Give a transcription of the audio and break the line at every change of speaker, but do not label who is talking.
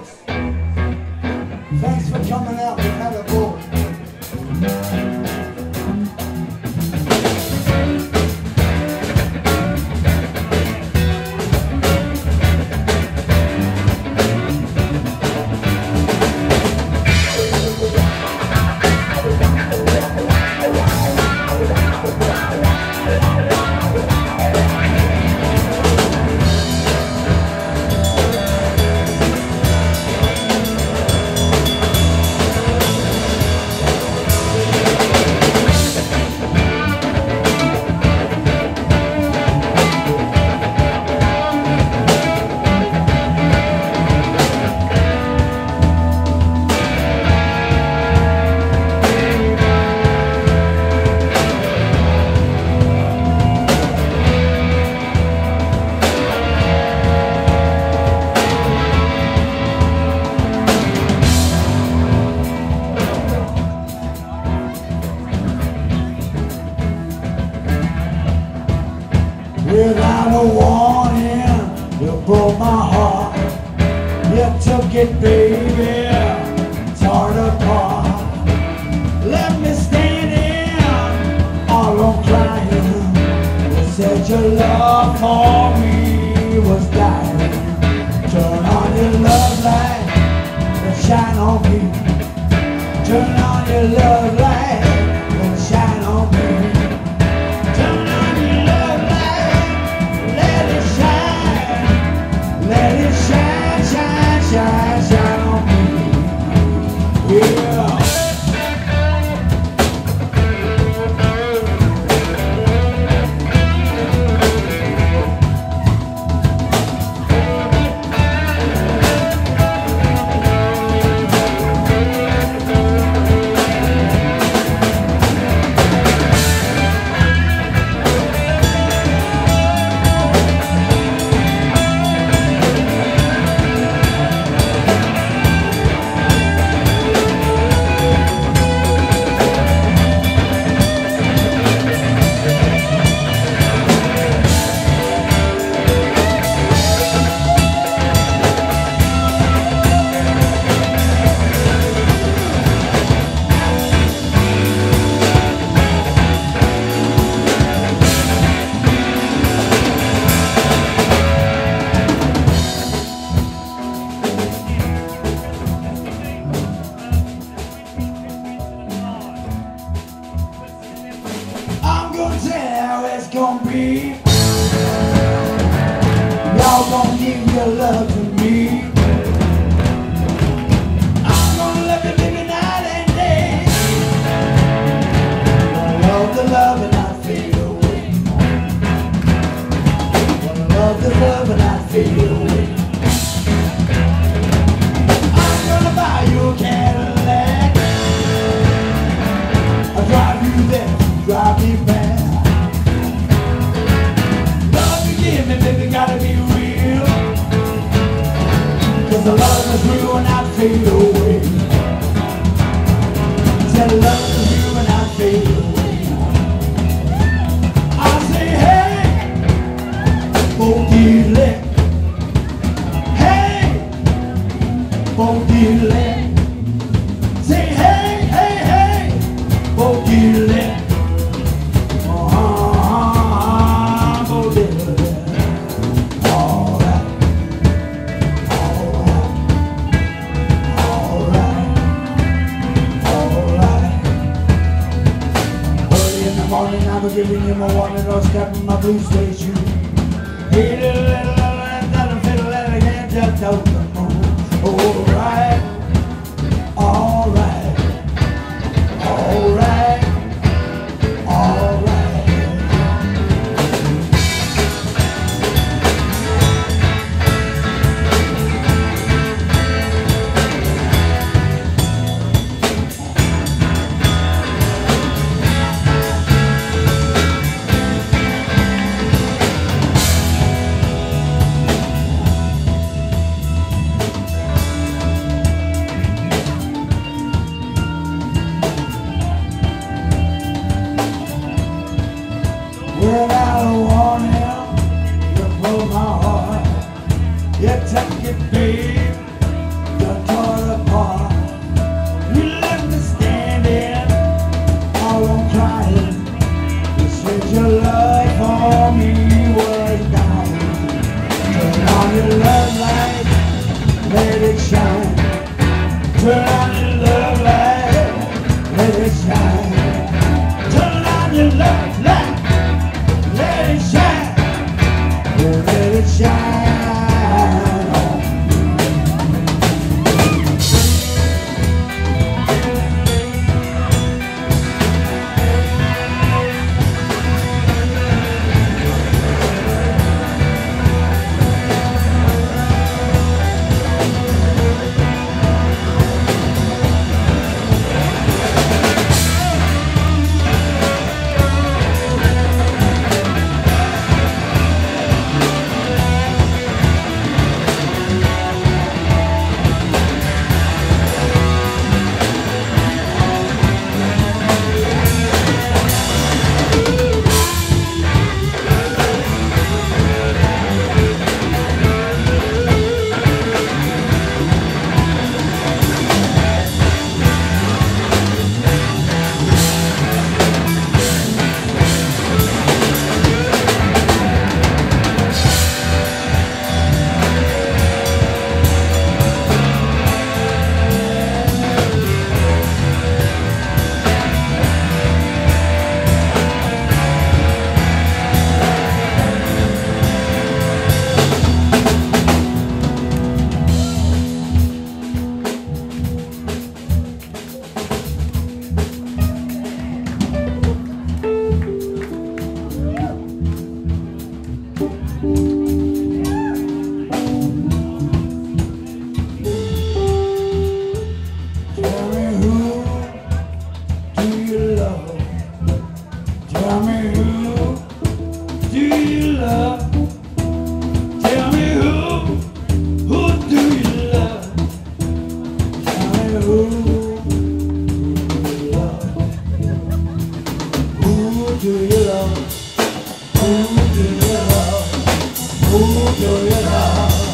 folks. Thanks for coming out. We've had a ball. It, baby, tore it apart. Left me standing, all alone crying. Said your love for me was dying. Turn on your love light and shine on me. Turn on your love light gonna be. Y'all gonna give your love the love is and not fade away. Giving you my warning, I was cutting my blue suede shoe. Hey, little, little, little, little fiddle, and I can't just tell Tell love.